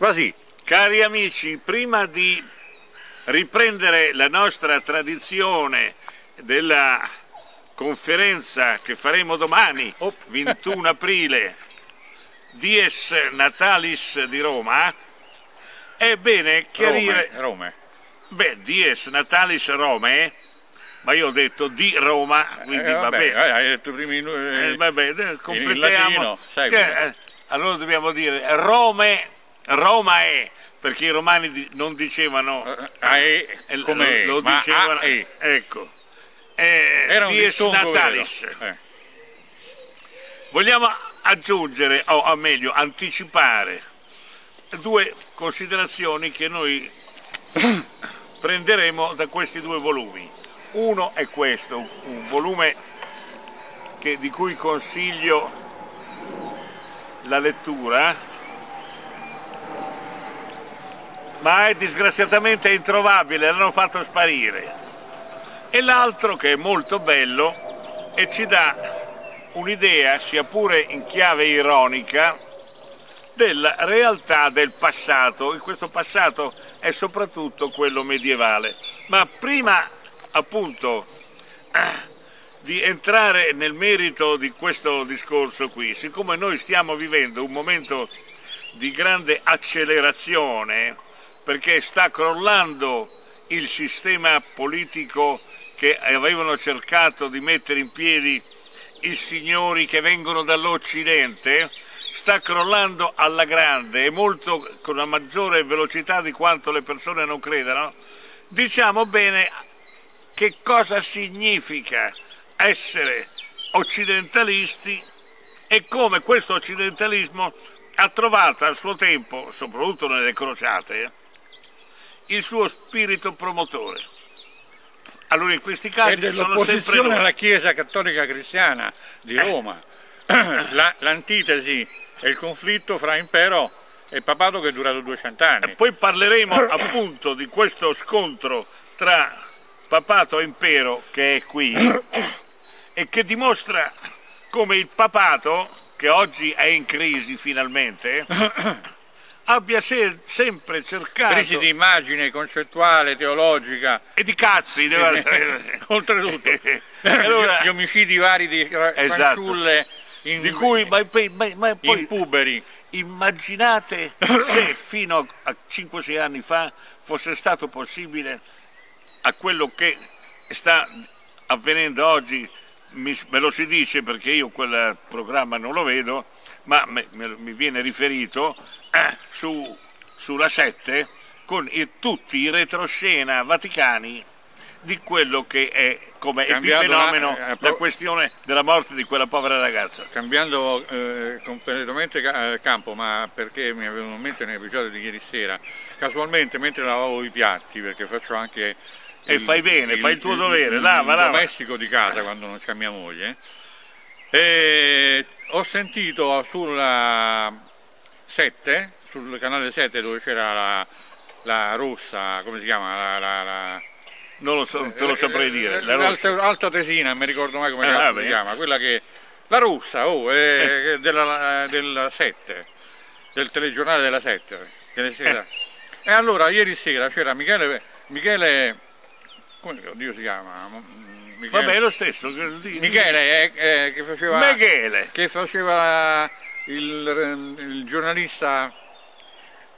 Quasi. Cari amici, prima di riprendere la nostra tradizione della conferenza che faremo domani, 21 aprile, Dies Natalis di Roma, è bene chiarire... Rome. Rome. Beh, Dies Natalis Rome, ma io ho detto di Roma, quindi Eh, vabbè. vabbè, hai detto prima in, eh, Eh, vabbè, completiamo. latino, sai Che, eh, allora dobbiamo dire Rome, Roma è, perché i romani non dicevano eh, eh, lo, come lo ma dicevano, ah, eh. ecco. Eh, Era un dies natalis. Eh. Vogliamo aggiungere, o, o meglio, anticipare due considerazioni che noi prenderemo da questi due volumi. Uno è questo, un volume che- di cui consiglio la lettura, ma è disgraziatamente introvabile, l'hanno fatto sparire. E l'altro che è molto bello e ci dà un'idea, sia pure in chiave ironica, della realtà del passato. E questo passato è soprattutto quello medievale. Ma prima appunto di entrare nel merito di questo discorso qui, siccome noi stiamo vivendo un momento di grande accelerazione, perché sta crollando il sistema politico che avevano cercato di mettere in piedi i signori che vengono dall'Occidente, sta crollando alla grande e molto con una maggiore velocità di quanto le persone non credano, diciamo bene che cosa significa essere occidentalisti e come questo occidentalismo ha trovato al suo tempo, soprattutto nelle crociate, il suo spirito promotore. Allora in questi casi sono sempre dell'opposizione loro. alla Chiesa Cattolica Cristiana di Eh. Roma. La- l'antitesi e il conflitto fra impero e papato che è durato 200 anni. E poi parleremo appunto di questo scontro tra papato e impero che è qui e che dimostra come il papato, che oggi è in crisi finalmente, abbia se- sempre cercato... Crisi di immagine concettuale, teologica, E di cazzi, deve- oltretutto. Allora- gli omicidi vari di Esatto. fanciulle in, di cui ma, ma- ma poi puberi. immaginate se fino a 5-6 anni fa fosse stato possibile a quello che sta avvenendo oggi, mi- me lo si dice perché io quel programma non lo vedo, ma me- me- mi viene riferito eh, su, sulla 7 con i- tutti i retroscena vaticani di quello che è come epifenomeno la- eh, la pro- questione della morte di quella povera ragazza. Cambiando eh, completamente ca- eh, campo, ma perché mi è venuto in mente nell'episodio di ieri sera, casualmente mentre lavavo i piatti, perché faccio anche... E fai bene, fai il tuo dovere, lava, il lava. domestico di casa quando non c'è mia moglie, e ho sentito sulla 7, sul canale 7 dove c'era la, la rossa, come si chiama? La, la- la- Non lo so, te lo saprei dire. La L'alta, rossa. alta tesina, non mi ricordo mai come Ah, si chiama, quella che... La russa, oh, eh, della, della 7, del telegiornale della 7. ieri sera. E allora ieri sera c'era Michele, Michele, come oddio si chiama? Mm, Michele, Vabbè, è lo stesso. che- Michele eh, eh, che faceva... Michele. che faceva il, il giornalista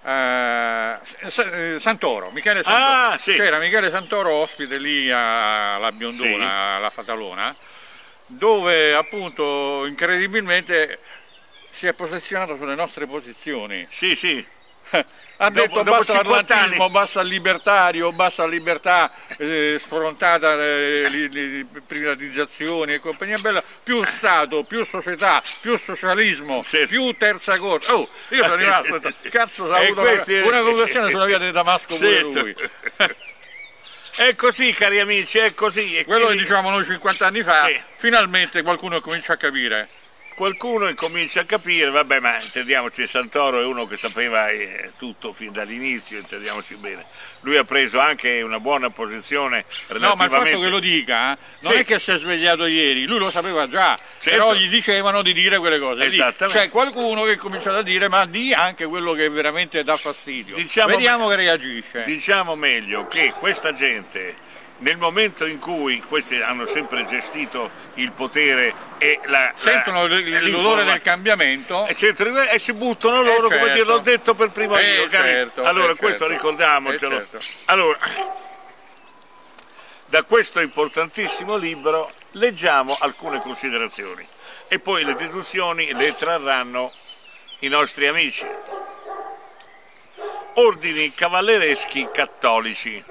eh, eh, Santoro, Michele Santoro. Ah, sì. C'era Michele Santoro ospite lì alla Biondona, alla Fatalona, dove appunto incredibilmente si è posizionato sulle nostre posizioni. Sì, sì. Ha Dopo- detto dopo basta 50 l'atlantismo, basta il libertario, basta la libertà eh, sfrontata, eh, li- li- privatizzazioni e compagnia bella, più Stato, più società, più socialismo, Sì. più terza corte. Oh, io sono rimasto, cazzo, E avuto una, questi- una conversione sulla via di Damasco pure Sì. lui. È così, cari amici, è così. Quello che quindi- dicevamo noi 50 anni fa, Sì. finalmente qualcuno comincia a capire. Qualcuno incomincia a capire, vabbè ma intendiamoci, Santoro è uno che sapeva eh, tutto fin dall'inizio, intendiamoci bene, lui ha preso anche una buona posizione relativamente... No, ma il fatto che lo dica non sì. è che si è svegliato ieri, lui lo sapeva già, certo. però gli dicevano di dire quelle cose. Esattamente. C'è qualcuno che ha cominciato a dire ma di anche quello che veramente dà fastidio. Diciamo Vediamo che reagisce. Diciamo meglio che questa gente nel momento in cui questi hanno sempre gestito il potere e la sentono l'odore del cambiamento e, e, si buttano loro, eh come certo. dire, l'ho detto per primo eh io. Certo, allora, eh questo certo. ricordiamocelo. Eh certo. Allora, da questo importantissimo libro leggiamo alcune considerazioni e poi le deduzioni le trarranno i nostri amici. Ordini cavallereschi cattolici.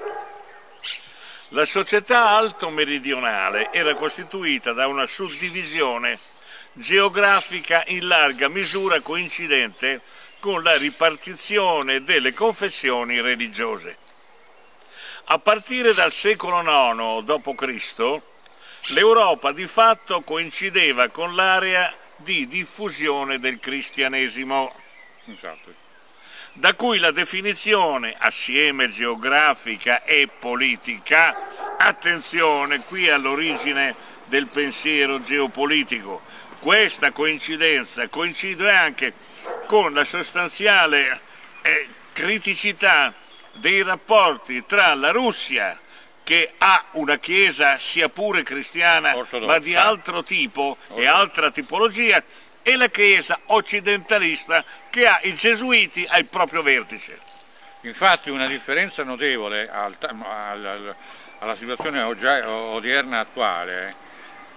La società alto-meridionale era costituita da una suddivisione geografica in larga misura coincidente con la ripartizione delle confessioni religiose. A partire dal secolo IX d.C., l'Europa di fatto coincideva con l'area di diffusione del cristianesimo. Esatto da cui la definizione assieme geografica e politica, attenzione qui all'origine del pensiero geopolitico, questa coincidenza coincide anche con la sostanziale eh, criticità dei rapporti tra la Russia, che ha una chiesa sia pure cristiana Ortodossa. ma di altro tipo Ortodossa. e altra tipologia, e la Chiesa occidentalista che ha i gesuiti al proprio vertice. Infatti una differenza notevole al, al, alla situazione odierna attuale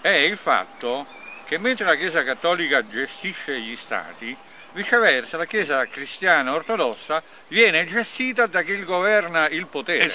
è il fatto che mentre la Chiesa cattolica gestisce gli stati, Viceversa, la Chiesa cristiana ortodossa viene gestita da chi governa il potere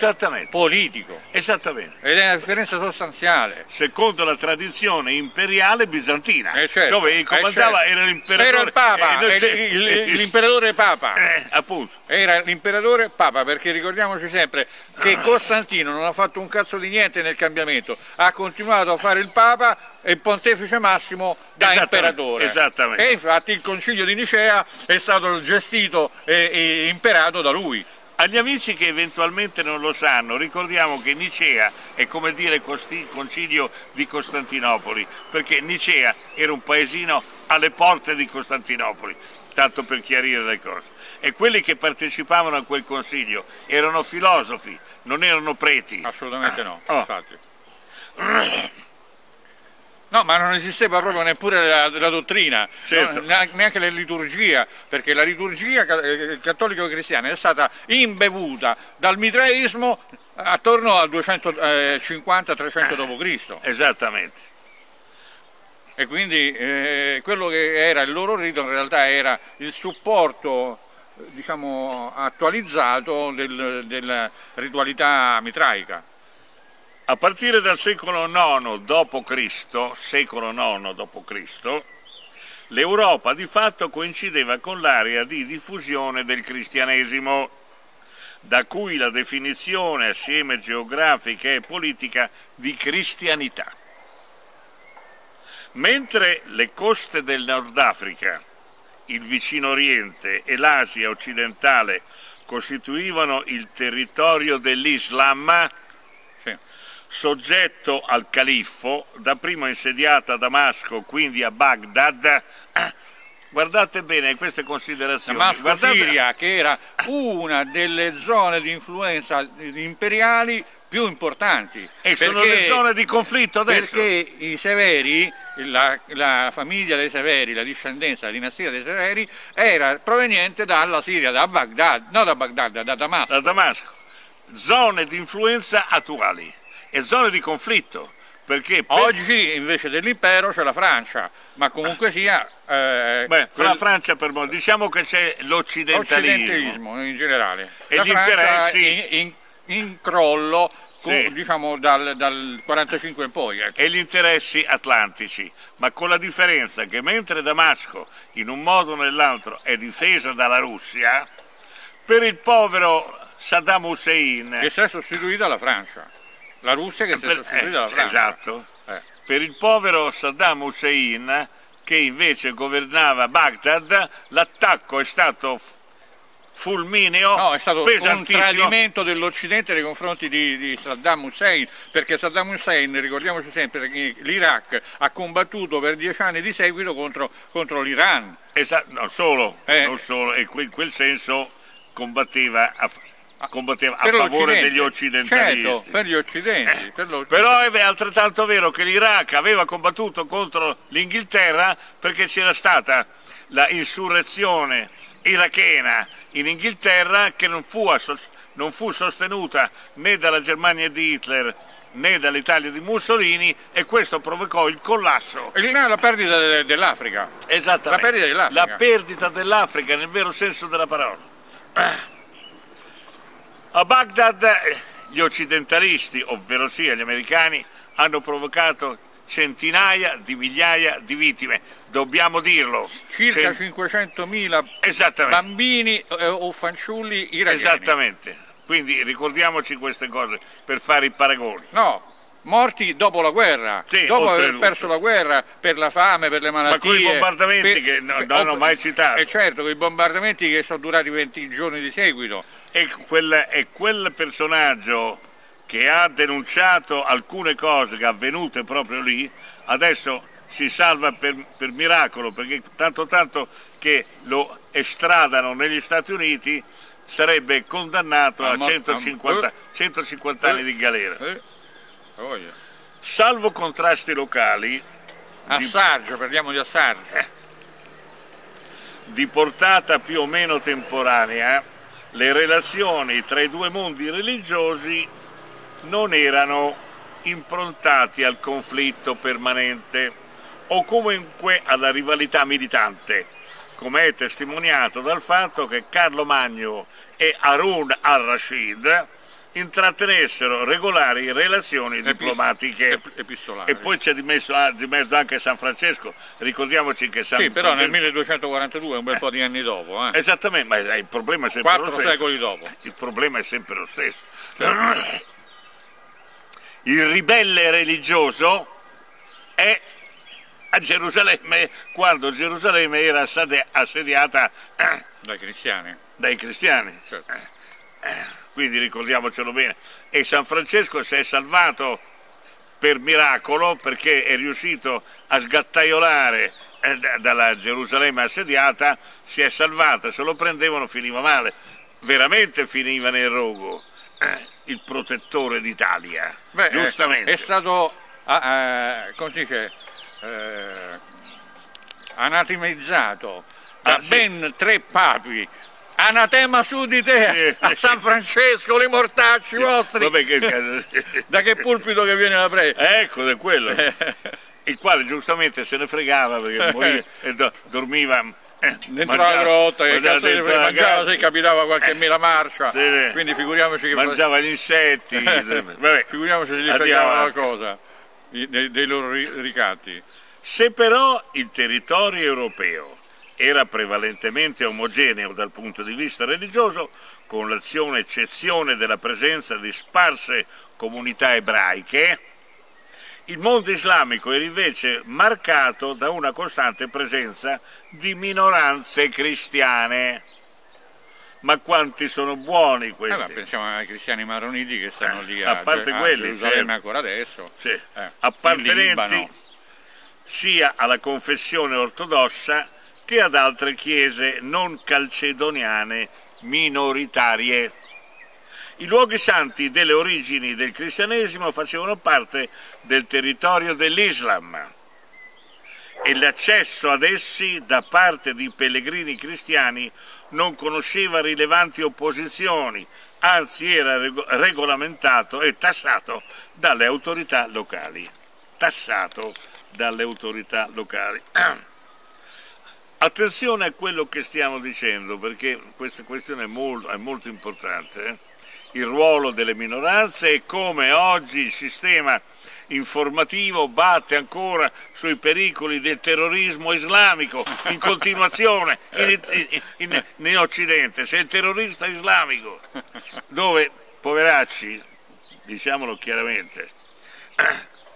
politico. Esattamente. Ed è una differenza sostanziale. Secondo la tradizione imperiale bizantina, eh certo, dove il comandava eh certo. era l'imperatore. Era il Papa, eh, l'imperatore Papa. Eh, appunto. Era l'imperatore Papa, perché ricordiamoci sempre che Costantino non ha fatto un cazzo di niente nel cambiamento, ha continuato a fare il Papa e il pontefice massimo da esattamente, imperatore. Esattamente. E infatti il concilio di Nicea è stato gestito e, e imperato da lui. Agli amici che eventualmente non lo sanno, ricordiamo che Nicea è come dire il concilio di Costantinopoli, perché Nicea era un paesino alle porte di Costantinopoli, tanto per chiarire le cose. E quelli che partecipavano a quel consiglio erano filosofi, non erano preti. Assolutamente no, oh. infatti. No, ma non esisteva proprio neppure la, la dottrina, certo. no, neanche la liturgia, perché la liturgia eh, cattolico-cristiana è stata imbevuta dal mitraismo attorno al 250-300 d.C. Esattamente. E quindi eh, quello che era il loro rito in realtà era il supporto diciamo, attualizzato del, della ritualità mitraica. A partire dal secolo IX d.C., secolo IX d.C., l'Europa di fatto coincideva con l'area di diffusione del cristianesimo, da cui la definizione assieme geografica e politica di cristianità. Mentre le coste del Nord Africa, il vicino Oriente e l'Asia occidentale costituivano il territorio dell'Islam, soggetto al califfo, dapprima insediata a Damasco, quindi a Baghdad. Guardate bene queste considerazioni. Damasco Guardate... Siria, che era una delle zone di influenza imperiali più importanti. E sono le zone di conflitto adesso. Perché i Severi, la, la, famiglia dei Severi, la discendenza, la dinastia dei Severi, era proveniente dalla Siria, da Baghdad, non da Baghdad, da Damasco. Da Damasco. Zone di influenza attuali e zone di conflitto. Perché per... Oggi invece dell'impero c'è la Francia, ma comunque sia... Eh, Beh, quel... la Francia per molti, diciamo che c'è l'occidentalismo. in generale. E la gli interessi... In, in, in crollo sì. diciamo dal, dal 45 in poi. Ecco. E gli interessi atlantici, ma con la differenza che mentre Damasco in un modo o nell'altro è difesa dalla Russia, per il povero Saddam Hussein... Che si è sostituita alla Francia. La Russia che si è sostituita dalla Francia. Esatto. Eh. Per il povero Saddam Hussein, che invece governava Baghdad, l'attacco è stato fulmineo, no, è stato un tradimento dell'Occidente nei confronti di, di, Saddam Hussein, perché Saddam Hussein, ricordiamoci sempre, che l'Iraq ha combattuto per dieci anni di seguito contro, contro l'Iran. Esatto, non solo, eh. non solo, e in quel senso combatteva a, combatteva a favore degli occidentalisti. Certo, per gli occidenti. Eh, per però è altrettanto vero che l'Iraq aveva combattuto contro l'Inghilterra perché c'era stata la insurrezione irachena in Inghilterra che non fu, non fu sostenuta né dalla Germania di Hitler né dall'Italia di Mussolini e questo provocò il collasso. La perdita dell'Africa. Esattamente. La perdita dell'Africa. La perdita dell'Africa nel vero senso della parola. A Baghdad gli occidentalisti, ovvero sia gli americani, hanno provocato centinaia di migliaia di vittime, dobbiamo dirlo. Circa Cent... 500.000 bambini eh, o fanciulli iraniani. Esattamente, quindi ricordiamoci queste cose per fare i paragoni. No, morti dopo la guerra, sì, dopo aver perso la guerra per la fame, per le malattie. Ma con i bombardamenti per, che non hanno mai citato. E certo, con i bombardamenti che sono durati 20 giorni di seguito. E quel, e quel personaggio che ha denunciato alcune cose che avvenute proprio lì, adesso si salva per, per miracolo, perché tanto tanto che lo estradano negli Stati Uniti sarebbe condannato a 150, 150 anni di galera. Eh, Salvo contrasti locali, Assaggio, parliamo di assaggio. Eh, di portata più o meno temporanea, le relazioni tra i due mondi religiosi non erano improntati al conflitto permanente o comunque alla rivalità militante, come è testimoniato dal fatto che Carlo Magno e Harun al-Rashid intrattenessero regolari relazioni diplomatiche. epistolari. e poi c'è di ah, di mezzo, anche San Francesco. Ricordiamoci che San sì, però nel 1242 un bel po' di anni dopo eh. esattamente, ma il problema è sempre Quattro lo stesso. secoli dopo. Il problema è sempre lo stesso. Cioè, il ribelle religioso è a Gerusalemme quando Gerusalemme era assediata eh, dai cristiani. dai cristiani. Certo. Quindi ricordiamocelo bene. E San Francesco si è salvato per miracolo perché è riuscito a sgattaiolare eh, dalla Gerusalemme assediata, si è salvata, se lo prendevano finiva male, veramente finiva nel rogo. Eh, il protettore d'Italia, giustamente. È stato, eh, come si dice, eh, anatemizzato da ah, ben sì. tre papi Anatema su di te, a San Francesco, li mortacci vostri. Vabbè, che... da che pulpito che viene la prega? Ecco, è quello. Il quale giustamente se ne fregava perché morì e do, dormiva eh, dentro mangiava, la grotta che mangiava, cazzo mangiava se capitava qualche eh, mela marcia. sì, quindi figuriamoci che mangiava gli insetti Vabbè, figuriamoci se gli fregava qualcosa dei, dei loro ricatti. Se però il territorio europeo era prevalentemente omogeneo dal punto di vista religioso, con l'azione eccezione della presenza di sparse comunità ebraiche, il mondo islamico era invece marcato da una costante presenza di minoranze cristiane. Ma quanti sono buoni questi? Eh, pensiamo ai cristiani maroniti che stanno lì a, a parte a quelli, Gerusalemme certo. ancora adesso. Sì. Eh, appartenenti sia alla confessione ortodossa che ad altre chiese non calcedoniane minoritarie. I luoghi santi delle origini del cristianesimo facevano parte del territorio dell'Islam e l'accesso ad essi da parte di pellegrini cristiani non conosceva rilevanti opposizioni, anzi era regolamentato e tassato dalle autorità locali. Tassato dalle autorità locali. Attenzione a quello che stiamo dicendo, perché questa questione è molto, è molto importante. Eh? Il ruolo delle minoranze e come oggi il sistema informativo batte ancora sui pericoli del terrorismo islamico in continuazione in, in, in, in Occidente. C'è il terrorista islamico, dove, poveracci, diciamolo chiaramente,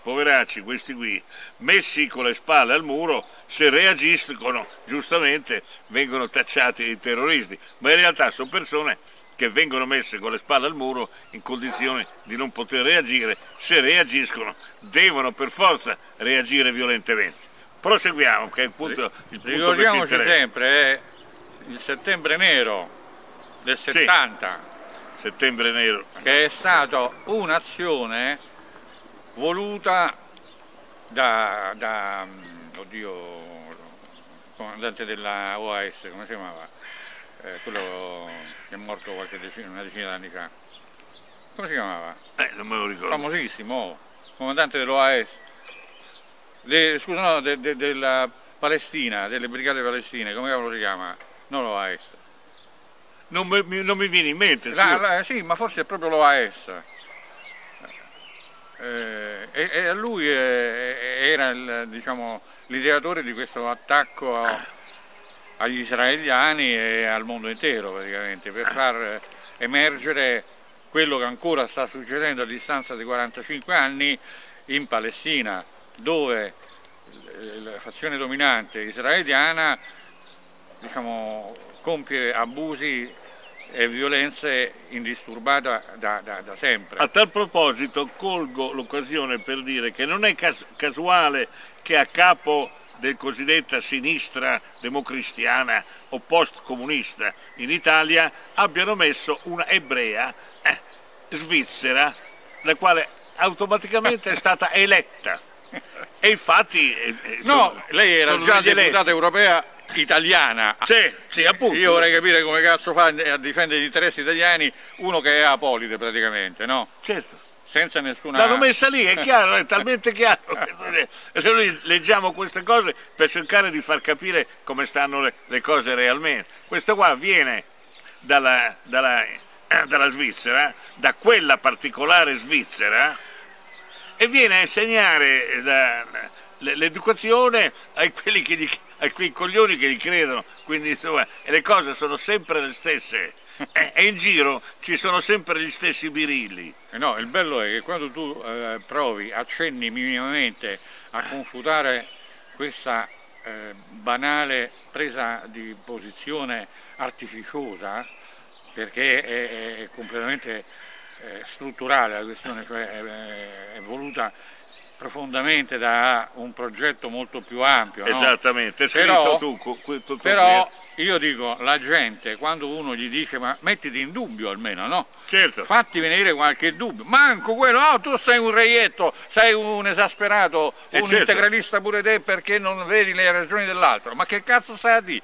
poveracci questi qui, messi con le spalle al muro, se reagiscono giustamente vengono tacciati di terroristi, ma in realtà sono persone che vengono messe con le spalle al muro in condizioni di non poter reagire, se reagiscono devono per forza reagire violentemente. Proseguiamo, che è il punto, il punto Ricordiamoci sempre, è il settembre nero del 70. Sì, settembre nero. Che è stata un'azione voluta da, da oddio, comandante della OAS, come si chiamava? Eh, quello che è morto qualche decina, una decina d'anni fa. Come si chiamava? Eh, non me lo ricordo. Famosissimo, comandante dell'OAS. De, scusa, no, de, de, della Palestina, delle brigate palestine, come si chiama? Non l'OAS. Non mi, non mi viene in mente. La, la, sì, ma forse è proprio l'OAS. Eh, e, e, lui eh, era il, diciamo, l'ideatore di questo attacco a, agli israeliani e al mondo intero praticamente per far emergere quello che ancora sta succedendo a distanza di 45 anni in Palestina dove la fazione dominante israeliana diciamo, compie abusi e violenze indisturbate da, da, da, sempre. A tal proposito colgo l'occasione per dire che non è cas casuale che a capo del cosiddetta sinistra democristiana o post-comunista in Italia abbiano messo una ebrea eh, svizzera, la quale automaticamente è stata eletta. E infatti... Eh, eh no, lei era già deputata europea italiana. Sì, sì, appunto. Io vorrei capire come cazzo fa a difendere gli interessi italiani uno che è apolide praticamente, no? Certo. Senza nessuna... L'hanno messa lì, è chiaro, è talmente chiaro. Noi leggiamo queste cose per cercare di far capire come stanno le, le cose realmente. Questo qua viene dalla, dalla, dalla Svizzera, da quella particolare Svizzera, e viene a insegnare l'educazione a quelli che gli a quei coglioni che gli credono, quindi insomma, le cose sono sempre le stesse. E, e in giro ci sono sempre gli stessi birilli. Eh no, il bello è che quando tu eh, provi, accenni minimamente a confutare questa eh, banale presa di posizione artificiosa, perché è, è completamente eh, strutturale la questione, cioè è, è voluta profondamente da un progetto molto più ampio. Esattamente, no? però, tu, tu, però io dico, la gente quando uno gli dice ma mettiti in dubbio almeno, no? Certo. Fatti venire qualche dubbio, manco quello, no, tu sei un reietto, sei un esasperato, eh un certo. integralista pure te perché non vedi le ragioni dell'altro, ma che cazzo stai a dire?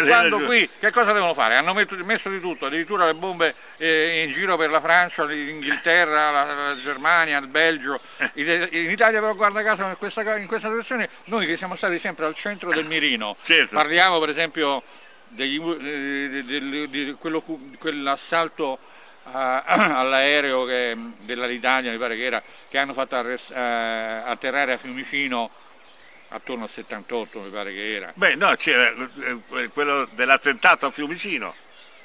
Che quando qui che cosa devono fare? Hanno messo di tutto, addirittura le bombe eh, in giro per la Francia, l'Inghilterra, la, Germania, il Belgio. In, in Italia però guarda caso in questa, in questa, direzione noi che siamo stati sempre al centro del mirino, certo. parliamo per esempio degli, eh, di, quell'assalto all'aereo dell'Alitalia, mi pare che era, che hanno fatto arrest, eh, atterrare a Fiumicino attorno al 78 mi pare che era. Beh no, c'era eh, quello dell'attentato a Fiumicino.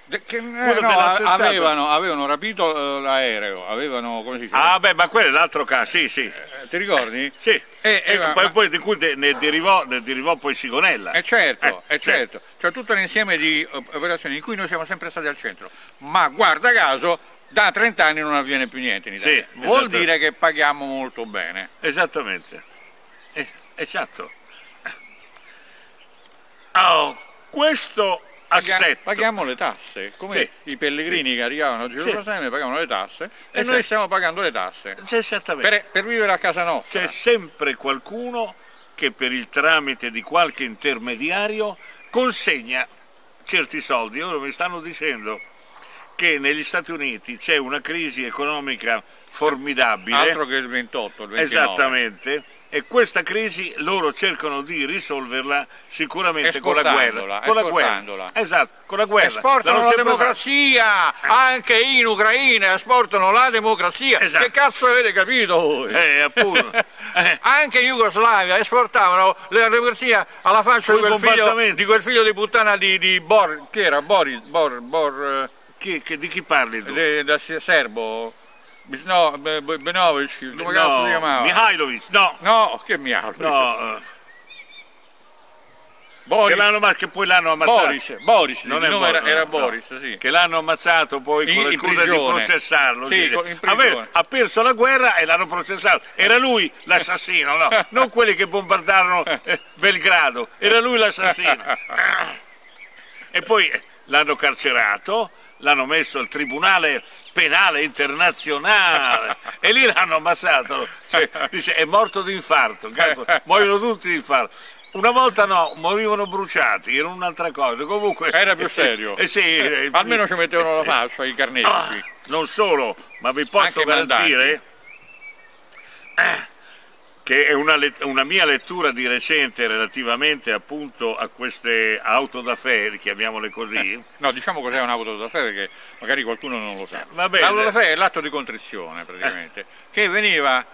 De, che, eh, no, avevano, avevano, rapito uh, l'aereo, avevano come si dice? Ah beh, ma quello è l'altro caso, sì, sì. Eh, ti ricordi? Sì. E, e, e poi, ma... poi, di cui ne derivò, ne derivò poi Sigonella. Eh certo, eh, certo. Cioè tutto un insieme di operazioni in cui noi siamo sempre stati al centro. Ma guarda caso, da 30 anni non avviene più niente in Italia. Sì, Vuol esatto. dire che paghiamo molto bene. Esattamente. Esatto. Oh, questo assetto... Paghiamo le tasse, come sì, i pellegrini sì. che arrivavano a Gerusalemme sì. pagavano le tasse e esatto. noi stiamo pagando le tasse per, per, vivere a casa nostra. C'è sempre qualcuno che per il tramite di qualche intermediario consegna certi soldi. Ora mi stanno dicendo che negli Stati Uniti c'è una crisi economica formidabile. Altro che il 28, il 29. Esattamente e questa crisi loro cercano di risolverla sicuramente con la guerra. Con la guerra. Esatto, con la guerra. Esportano la democrazia, eh. anche in Ucraina esportano la democrazia. Esatto. Che cazzo avete capito voi? Eh, appunto. Eh. anche in Jugoslavia esportavano la democrazia alla faccia di quel, figlio, di quel, figlio, di puttana di, di Bor, che era Boris, Bor, Bor eh, chi, che, di chi parli tu? De, da serbo. No, Benovic, come no, cazzo si chiamava? Mihailovic, no. No, che Mihailovic? No. Boris. Che, l'hanno, che poi l'hanno ammazzato. Boris, Boris non era, Boris, era Boris, no. sì. Che l'hanno ammazzato poi in, con la scusa di processarlo. Sì, Aveva, ha perso la guerra e l'hanno processato. Era lui l'assassino, no? non quelli che bombardarono eh, Belgrado, era lui l'assassino. e poi l'hanno carcerato, l'hanno messo al Tribunale Penale Internazionale e lì l'hanno ammazzato. Cioè, dice, è morto di infarto, cazzo, muoiono tutti di infarto. Una volta no, morivano bruciati, era un'altra cosa. Comunque era più serio. Eh, sì, eh, Almeno ci mettevano la faccia i carnetti. Ah, non solo, ma vi posso Anche garantire eh, che è una, una, mia lettura di recente relativamente appunto a queste auto da fè, chiamiamole così. Eh, no, diciamo cos'è un'auto da fè perché magari qualcuno non lo sa. L'auto da fè è l'atto di contrizione praticamente, che veniva eh,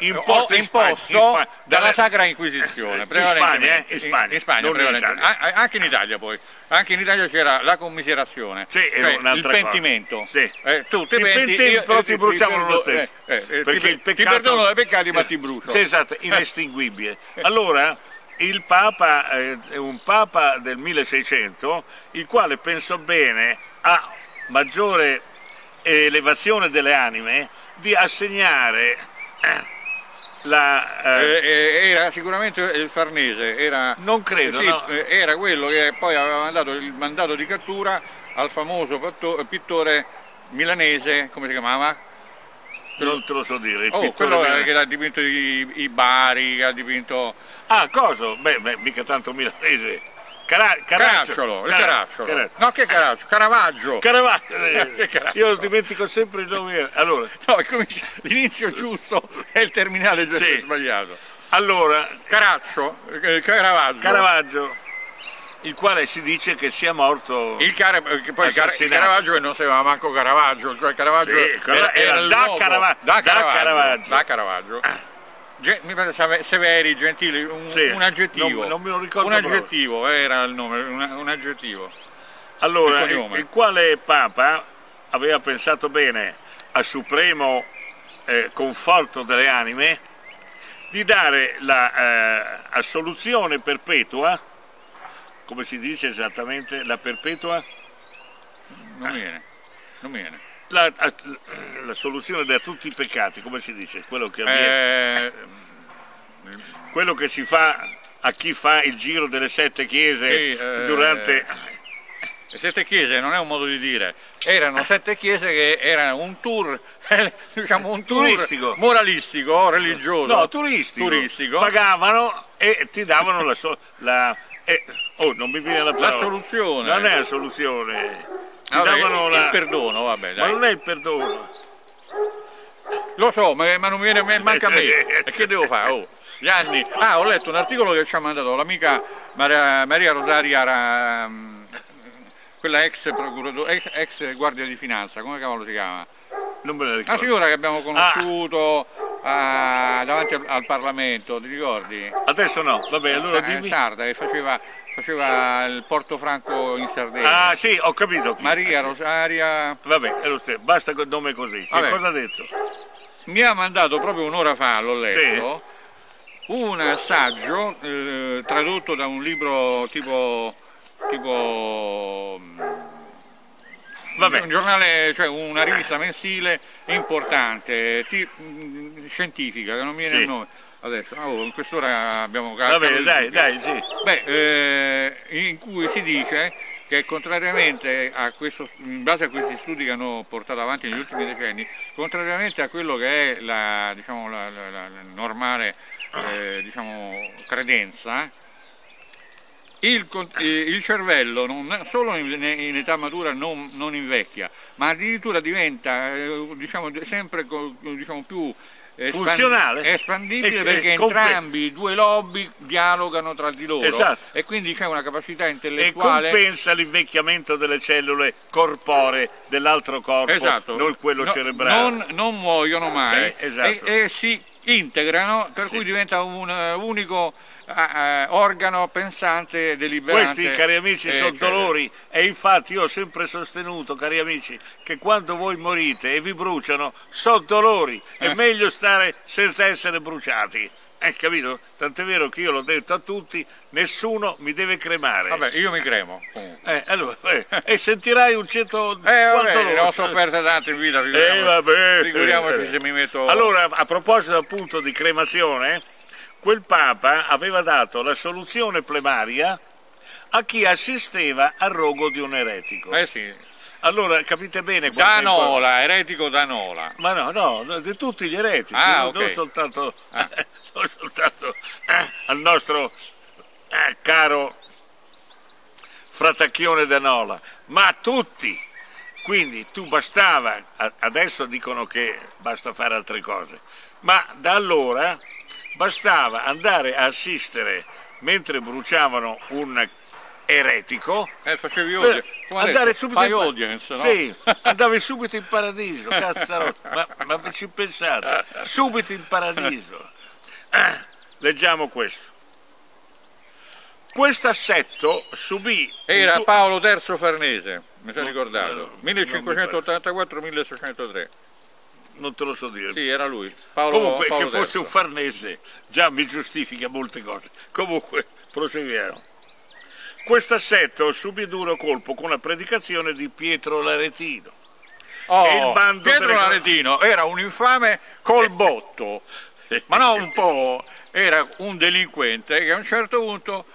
imposto, in imposto Spagna, dalla Sacra Inquisizione. In Spagna, eh? in Spagna, in Spagna in anche in Italia poi. Anche in Italia c'era la commiserazione, sì, cioè il pentimento. Sì. Eh, tu ti penti, io, però ti bruciavano lo stesso. Eh, eh, perché ti, peccato, ti perdono dai peccati ma ti brucio. Sì, esatto, inestinguibile. Allora, il Papa è eh, un Papa del 1600, il quale penso bene ha maggiore elevazione delle anime di assegnare la, eh, eh, era sicuramente il Farnese, era, non credo, sì, no. Eh, era quello che poi aveva mandato il mandato di cattura al famoso pittore milanese, come si chiamava? Non te lo so dire. Il oh, quello che ha dipinto i, i, bari, che ha dipinto... Ah, cosa? Beh, beh, mica tanto milanese. Cara, caracciolo, il caracciolo. Caracciolo. No, che caracciolo? Caravaggio. Caravaggio. Eh, Io dimentico sempre il nome. Allora. No, l'inizio giusto è il terminale sì. sbagliato. Allora. Caraccio, eh, Caravaggio. Caravaggio. Il quale si dice che sia morto. Il, Car poi il Caravaggio che non si chiamava manco Caravaggio, cioè Caravaggio sì, era, era, era da, Carava da, Caravaggio. Da Caravaggio. Da Caravaggio. Ah mi pare severi, gentili, un, sì, un aggettivo. Non, non, me lo ricordo Un aggettivo proprio. era il nome, un, un aggettivo. Allora, il, il, quale Papa aveva pensato bene al supremo eh, conforto delle anime di dare l'assoluzione la, eh, perpetua, come si dice esattamente, la perpetua? Non viene, non viene la, la, soluzione da tutti i peccati, come si dice? Quello che, avviene, eh... quello che si fa a chi fa il giro delle sette chiese sì, eh... durante... Le sette chiese non è un modo di dire, erano sette chiese che erano un tour, diciamo un tour turistico, moralistico, religioso. No, turistico. turistico. Pagavano e ti davano la, so, la eh, oh, non mi viene la parola. La soluzione. Non è la soluzione ti vabbè, davano la... il perdono, vabbè, dai. Ma non è il perdono. Lo so, ma, ma non viene, manca a me. e che devo fare? Oh, gli anni. Ah, ho letto un articolo che ci ha mandato l'amica Maria, Maria Rosaria, um, quella ex, ex, ex guardia di finanza, come cavolo si chiama? Non me la ricordo. La signora che abbiamo conosciuto ah. uh, davanti al, al, Parlamento, ti ricordi? Adesso no, vabbè, allora dimmi. Sarda, che faceva faceva il Porto Franco in Sardegna. Ah sì, ho capito. Chi. Maria Rosaria. Vabbè, è lo stesso, basta col nome così. Che cosa ha detto? Mi ha mandato proprio un'ora fa, l'ho letto, sì. un assaggio eh, tradotto da un libro tipo, tipo Vabbè. un giornale, cioè una rivista mensile importante, ti, scientifica, che non mi viene sì. il nome adesso, oh, in quest'ora abbiamo Va bene, dai, dai, sì. Beh, eh, in cui si dice che contrariamente a questo, in base a questi studi che hanno portato avanti negli ultimi decenni, contrariamente a quello che è la, diciamo, la, la, la normale eh, diciamo, credenza, il, il, cervello non solo in, in età matura non, non, invecchia, ma addirittura diventa eh, diciamo, sempre diciamo, più funzionale è espandibile e, perché entrambi i due lobby dialogano tra di loro esatto. e quindi c'è una capacità intellettuale e compensa l'invecchiamento delle cellule corporee dell'altro corpo esatto. non quello no, cerebrale non, non, muoiono mai sì, esatto. e, e, si integrano per sì. cui diventa un unico uh, organo pensante deliberante. Questi, cari amici, sono cioè... dolori e infatti io ho sempre sostenuto, cari amici, che quando voi morite e vi bruciano, sono dolori, è eh. meglio stare senza essere bruciati. Hai capito? Tant'è vero che io l'ho detto a tutti, nessuno mi deve cremare. Vabbè, io mi cremo. Eh, allora, eh, e sentirai un certo... Eh, vabbè, ne ho sofferte tante in vita, figuriamoci, eh, vabbè, figuriamoci se mi metto... Allora, a proposito appunto di cremazione, quel Papa aveva dato la soluzione plenaria a chi assisteva al rogo di un eretico. Eh sì. Allora capite bene Danola, eretico Danola. Ma no, no, di tutti gli eretici, ah, okay. non soltanto, ah. non soltanto eh, al nostro eh, caro fratacchione Danola, ma a tutti. Quindi tu bastava, adesso dicono che basta fare altre cose, ma da allora bastava andare a assistere mentre bruciavano un eretico. Eh, facevi audience. Andare subito Fai in audience, no? Sì, andavi subito in paradiso, cazzarotto. ma, ma ci pensate? Subito in paradiso. Eh, leggiamo questo. Questo assetto subì... Era Paolo III Farnese, mi sono ricordato, 1584-1603. Non te lo so dire. Sì, era lui. Paolo, Comunque, Paolo che fosse un farnese già mi giustifica molte cose. Comunque, proseguiamo. Questo assetto subì duro colpo con la predicazione di Pietro Laretino. Oh, Pietro delle... Laretino era un infame col botto, ma non un po', era un delinquente che a un certo punto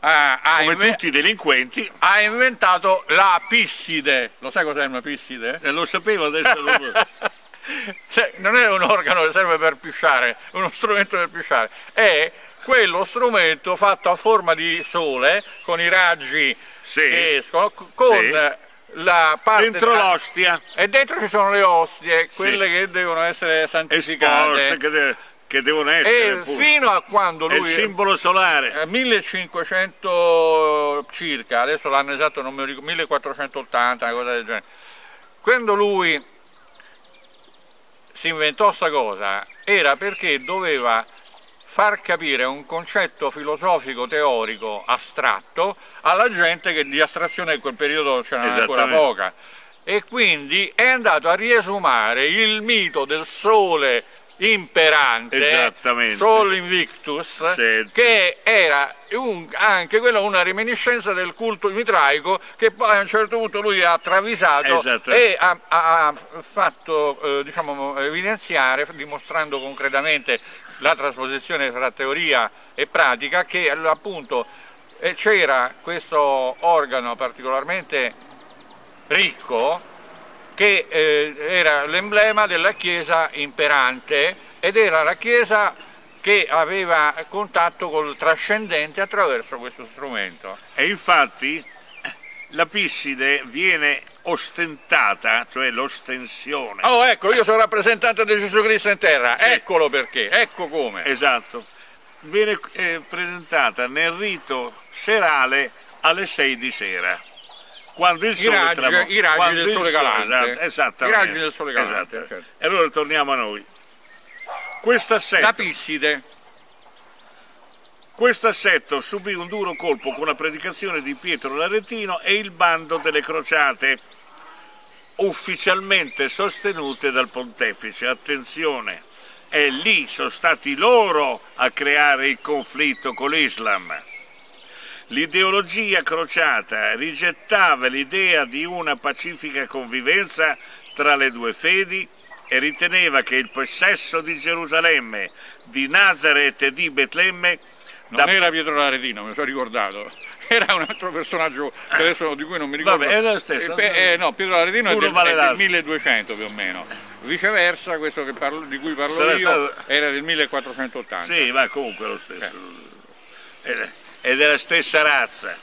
ha, ha come tutti i delinquenti ha inventato la pisside. Lo sai cos'è una pisside? Eh, lo sapevo adesso. Lo... cioè, non è un organo che serve per pisciare, uno strumento per pisciare, è quello strumento fatto a forma di sole con i raggi sì. che escono con sì. la parte dentro l'ostia e dentro ci sono le ostie quelle sì. che devono essere santificate Esposte, che, che, devono essere e fino a quando lui è il simbolo solare 1500 circa adesso l'anno esatto non mi ricordo 1480 una cosa del genere quando lui si inventò questa cosa. Era perché doveva far capire un concetto filosofico teorico astratto alla gente che di astrazione in quel periodo ce n'era ancora poca. E quindi è andato a riesumare il mito del sole imperante, Sol Invictus, Senti. che era un, anche quella una reminiscenza del culto mitraico che poi a un certo punto lui ha travisato e ha, ha fatto eh, diciamo, evidenziare, dimostrando concretamente la trasposizione tra teoria e pratica che appunto eh, c'era questo organo particolarmente ricco che eh, era l'emblema della Chiesa imperante ed era la Chiesa che aveva contatto col trascendente attraverso questo strumento. E infatti la Pisside viene ostentata, cioè l'ostensione. Oh, ecco, io sono rappresentante di Gesù Cristo in terra, sì. eccolo perché, ecco come. Esatto. Viene eh, presentata nel rito serale alle 6 di sera. Quando il sole I raggi, tramo, i raggi del sole galante. Esatto, I raggi del sole galante. Esatto. Certo. E allora torniamo a noi. La Pisside questo assetto subì un duro colpo con la predicazione di Pietro Laretino e il bando delle crociate, ufficialmente sostenute dal pontefice. Attenzione, e lì sono stati loro a creare il conflitto con l'Islam. L'ideologia crociata rigettava l'idea di una pacifica convivenza tra le due fedi e riteneva che il possesso di Gerusalemme, di Nazareth e di Betlemme non da... era Pietro Laretino, me lo sono ricordato. Era un altro personaggio adesso, di cui non mi ricordo. Vabbè, era lo stesso. Eh, eh, no, Pietro Laretino è del, vale è del, 1200 più o meno. Viceversa, questo parlo, di cui parlo Sarà io stato... era del 1480. Sì, ma comunque lo stesso. Eh. È della stessa razza.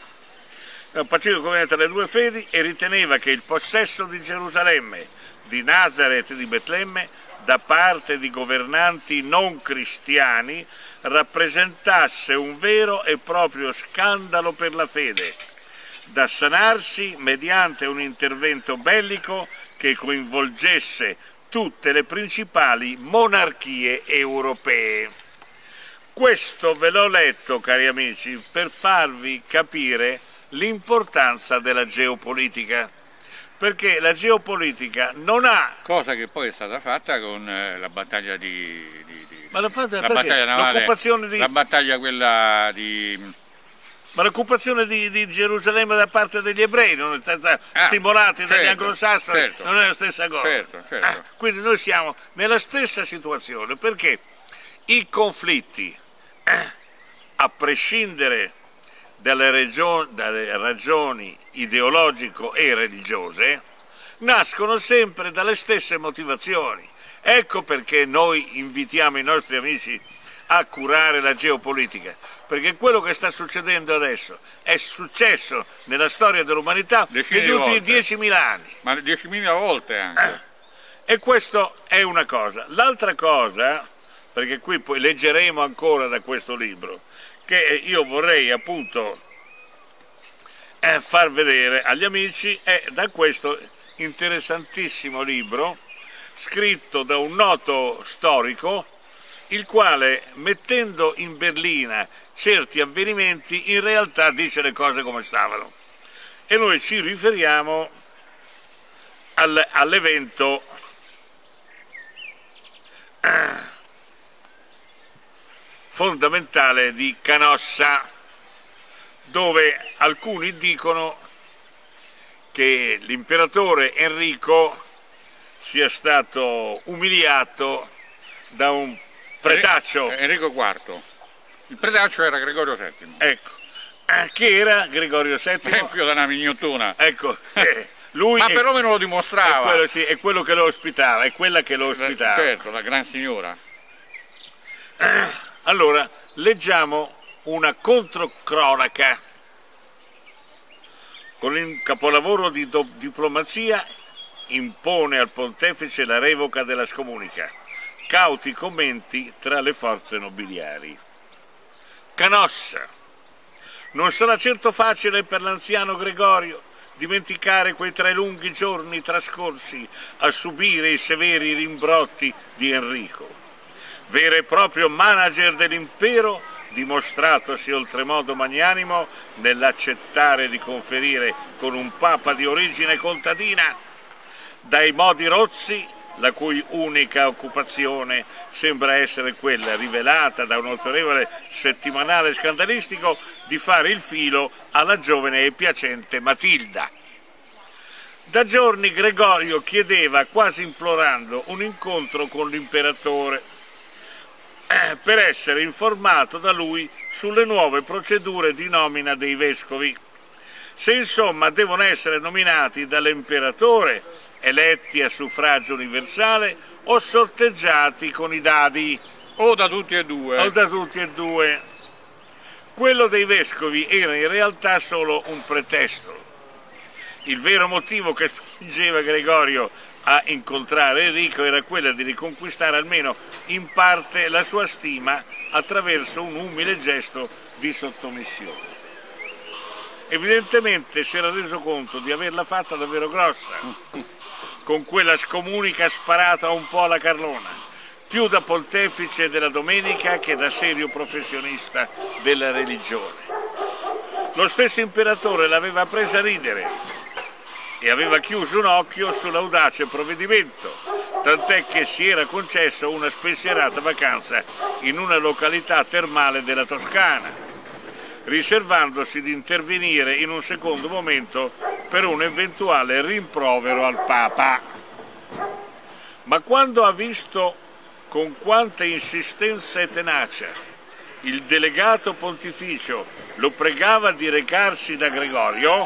Un pacifico come tra le due fedi e riteneva che il possesso di Gerusalemme, di Nazareth e di Betlemme da parte di governanti non cristiani rappresentasse un vero e proprio scandalo per la fede, da sanarsi mediante un intervento bellico che coinvolgesse tutte le principali monarchie europee. Questo ve l'ho letto, cari amici, per farvi capire l'importanza della geopolitica perché la geopolitica non ha... Cosa che poi è stata fatta con eh, la battaglia di, di, di Ma la, fate, la battaglia navale, l'occupazione di... la battaglia quella di... Ma l'occupazione di, di, Gerusalemme da parte degli ebrei, non è stata Ah, stimolati certo, dagli anglosassoni, certo. non è la stessa cosa. Certo, certo. Ah, quindi noi siamo nella stessa situazione, perché i conflitti, a prescindere dalle, region- dalle ragioni ideologico e religiose, nascono sempre dalle stesse motivazioni. Ecco perché noi invitiamo i nostri amici a curare la geopolitica, perché quello che sta succedendo adesso è successo nella storia dell'umanità negli ultimi volte. 10.000 anni. Ma 10.000 volte anche. E questo è una cosa. L'altra cosa, perché qui poi leggeremo ancora da questo libro, che io vorrei appunto eh, far vedere agli amici, è da questo interessantissimo libro scritto da un noto storico, il quale mettendo in berlina certi avvenimenti in realtà dice le cose come stavano. E noi ci riferiamo al- all'evento ah, fondamentale di Canossa, dove alcuni dicono che l'imperatore Enrico sia stato umiliato da un pretaccio, Enrico IV. Il pretaccio era Gregorio VII. ecco, eh, che era Gregorio È VII. figlio della mignottuna. Ecco, eh, lui Ma è, perlomeno lo è dimostrava. quello, sì, è quello che lo ospitava, è quella che lo ospitava. Certo, la gran signora. Allora, leggiamo una controcronaca con il capolavoro di diplomazia impone al pontefice la revoca della scomunica. Cauti commenti tra le forze nobiliari. Canossa. Non sarà certo facile per l'anziano Gregorio dimenticare quei tre lunghi giorni trascorsi a subire i severi rimbrotti di Enrico vero e proprio manager dell'impero, dimostratosi oltremodo magnanimo nell'accettare di conferire con un papa di origine contadina, dai modi rozzi, la cui unica occupazione sembra essere quella rivelata da un autorevole settimanale scandalistico di fare il filo alla giovane e piacente Matilda. Da giorni Gregorio chiedeva, quasi implorando, un incontro con l'imperatore per essere informato da lui sulle nuove procedure di nomina dei vescovi. Se insomma devono essere nominati dall'imperatore, eletti a suffragio universale o sorteggiati con i dadi, O da tutti e due. o da tutti e due. Quello dei vescovi era in realtà solo un pretesto. Il vero motivo che spingeva Gregorio a incontrare Enrico era quello di riconquistare almeno in parte la sua stima attraverso un umile gesto di sottomissione. Evidentemente si era reso conto di averla fatta davvero grossa, con quella scomunica sparata un po' alla Carlona, più da pontefice della domenica che da serio professionista della religione. Lo stesso imperatore l'aveva presa a ridere e aveva chiuso un occhio sull'audace provvedimento, tant'è che si era concesso una spensierata vacanza in una località termale della Toscana, riservandosi di intervenire in un secondo momento per un eventuale rimprovero al Papa. Ma quando ha visto con quanta insistenza e tenacia il delegato pontificio lo pregava di recarsi da Gregorio,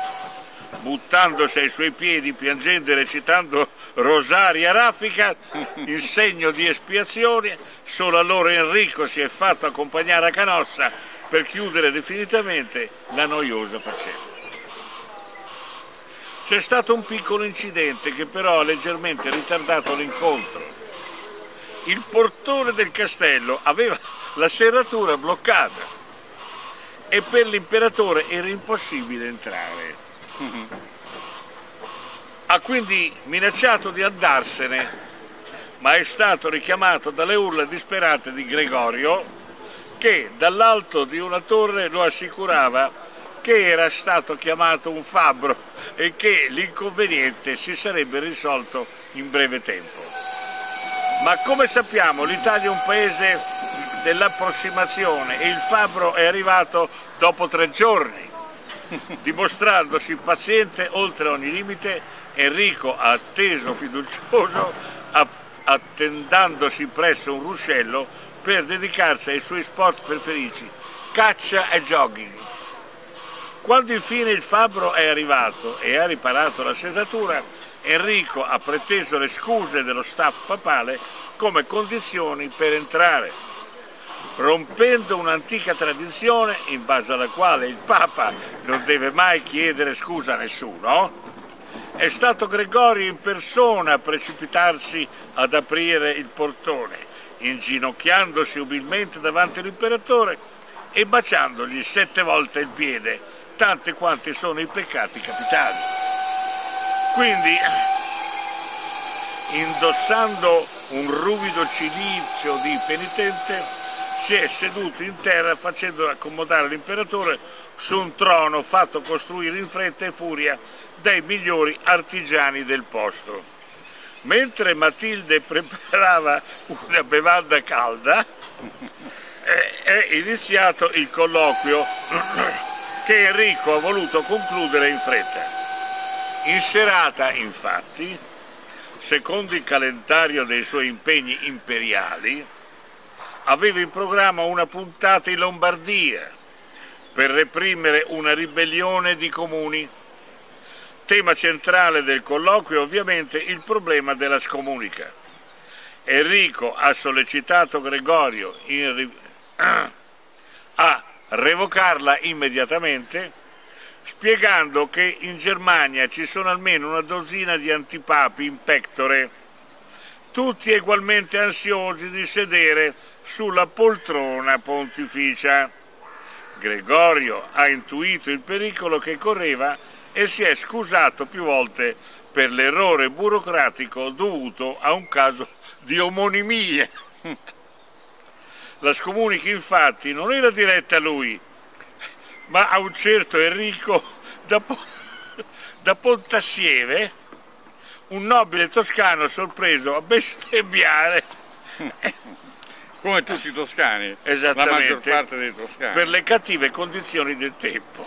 buttandosi ai suoi piedi, piangendo e recitando rosaria raffica in segno di espiazione, solo allora Enrico si è fatto accompagnare a Canossa per chiudere definitivamente la noiosa faccenda. C'è stato un piccolo incidente che però ha leggermente ritardato l'incontro. Il portone del castello aveva la serratura bloccata e per l'imperatore era impossibile entrare. Ha quindi minacciato di andarsene, ma è stato richiamato dalle urla disperate di Gregorio che dall'alto di una torre lo assicurava che era stato chiamato un fabbro e che l'inconveniente si sarebbe risolto in breve tempo. Ma come sappiamo l'Italia è un paese dell'approssimazione e il fabbro è arrivato dopo tre giorni. Dimostrandosi paziente oltre ogni limite, Enrico ha atteso fiducioso, attendandosi presso un ruscello per dedicarsi ai suoi sport preferiti, caccia e jogging. Quando infine il fabbro è arrivato e ha riparato la sesatura, Enrico ha preteso le scuse dello staff papale come condizioni per entrare, rompendo un'antica tradizione in base alla quale il Papa non deve mai chiedere scusa a nessuno. È stato Gregorio in persona a precipitarsi ad aprire il portone, inginocchiandosi umilmente davanti all'imperatore e baciandogli sette volte il piede tanti quanti sono i peccati capitali. Quindi, indossando un ruvido cilicio di penitente, si è seduto in terra facendo accomodare l'imperatore su un trono fatto costruire in fretta e furia dai migliori artigiani del posto. Mentre Matilde preparava una bevanda calda, è iniziato il colloquio che Enrico ha voluto concludere in fretta. In serata, infatti, secondo il calendario dei suoi impegni imperiali, aveva in programma una puntata in Lombardia per reprimere una ribellione di comuni. Tema centrale del colloquio ovviamente il problema della scomunica. Enrico ha sollecitato Gregorio in, a revocarla immediatamente, spiegando che in Germania ci sono almeno una dozzina di antipapi in pectore, tutti ugualmente ansiosi di sedere sulla poltrona pontificia. Gregorio ha intuito il pericolo che correva e si è scusato più volte per l'errore burocratico dovuto a un caso di omonimia. La scomunica infatti non era diretta a lui, ma a un certo Enrico da, da Pontassieve, un nobile toscano sorpreso a bestemmiare. Come tutti i toscani, la maggior parte dei toscani. Per le cattive condizioni del tempo.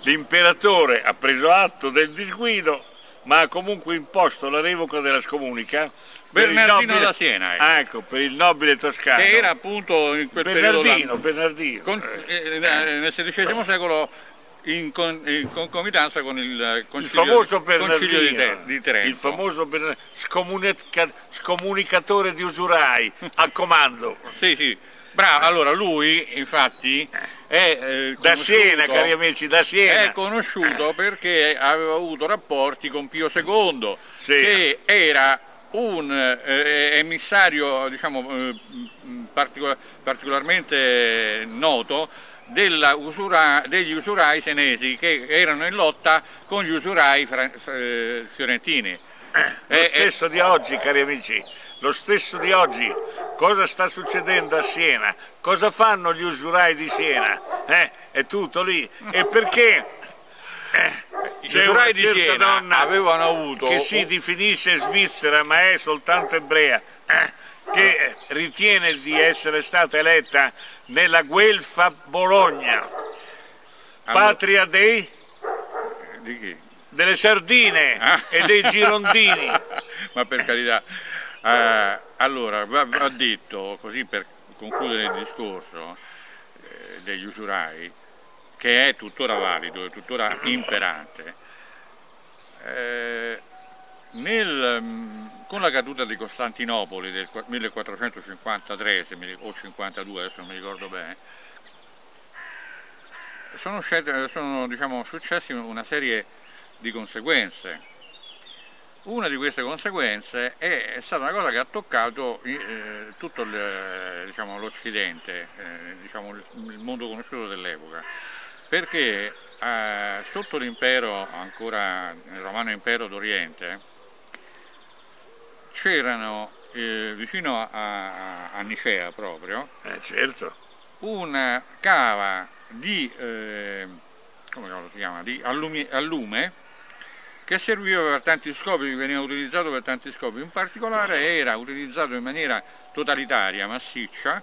L'imperatore ha preso atto del disguido ma ha comunque imposto la revoca della scomunica Bernardino nobile, da Siena. Ecco. ecco, per il nobile toscano. Che era appunto in quel Bernardino, periodo... Bernardino. Con, eh, eh, nel XVI secolo in, con, in, concomitanza con il Concilio, il concilio di, Te, di, Trento. Il famoso scomunica, scomunicatore di usurai a comando. sì, sì. Bravo, allora lui infatti è eh, da Siena, cari amici, da Siena. È conosciuto perché aveva avuto rapporti con Pio II, sì. che era un eh, emissario diciamo, eh, particolar particolarmente noto usura degli usurai senesi che erano in lotta con gli usurai eh, fiorentini. Eh, lo stesso di oggi, cari amici, lo stesso di oggi. Cosa sta succedendo a Siena? Cosa fanno gli usurai di Siena? Eh, è tutto lì. E perché? Eh, gli usurai di Siena donna avevano avuto... Che si definisce svizzera ma è soltanto ebrea. Eh, che ritiene di essere stata eletta nella Guelfa Bologna, patria dei... Di chi? Delle sardine ah. e dei girondini. Ma per carità, eh, allora, va, va, detto, così per concludere il discorso eh, degli usurai, che è tuttora valido, è tuttora imperante, eh, nel, mm, con la caduta di Costantinopoli del 1453 o 52, adesso non mi ricordo bene, sono, sono diciamo, successe una serie di conseguenze. Una di queste conseguenze è stata una cosa che ha toccato eh, tutto diciamo, l'Occidente, eh, diciamo, il mondo conosciuto dell'epoca, perché eh, sotto l'impero, ancora il romano impero d'Oriente, c'erano eh, vicino a, a, Nicea proprio eh, certo. una cava di, eh, come si chiama, di allumi, allume che serviva per tanti scopi, veniva utilizzato per tanti scopi, in particolare era utilizzato in maniera totalitaria, massiccia,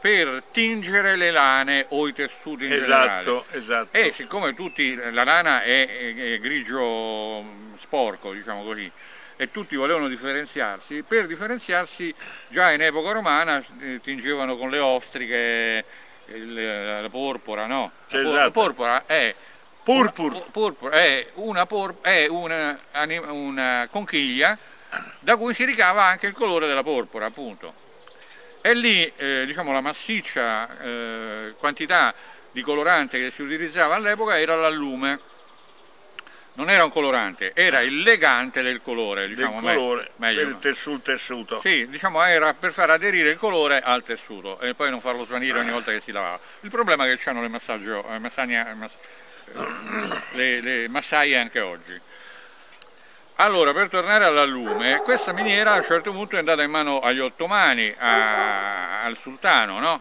per tingere le lane o i tessuti in esatto, generale. Esatto. E siccome tutti, la lana è, è, è grigio sporco, diciamo così, e tutti volevano differenziarsi, per differenziarsi già in epoca romana eh, tingevano con le ostriche il, la porpora, no? Cioè, la, esatto. porpora è Purpur. una, purpura è, una, por, è una, una conchiglia da cui si ricava anche il colore della porpora, appunto. E lì eh, diciamo, la massiccia eh, quantità di colorante che si utilizzava all'epoca era l'allume. Non era un colorante, era il legante del colore, diciamo, del colore meglio. per tessuto, tessuto. Sì, diciamo era per far aderire il colore al tessuto e poi non farlo svanire ogni volta che si lavava. Il problema è che hanno le, massaggio, eh, massagna, mass, le, le massaie anche oggi. Allora, per tornare all'allume, questa miniera a un certo punto è andata in mano agli ottomani, a, al sultano, no?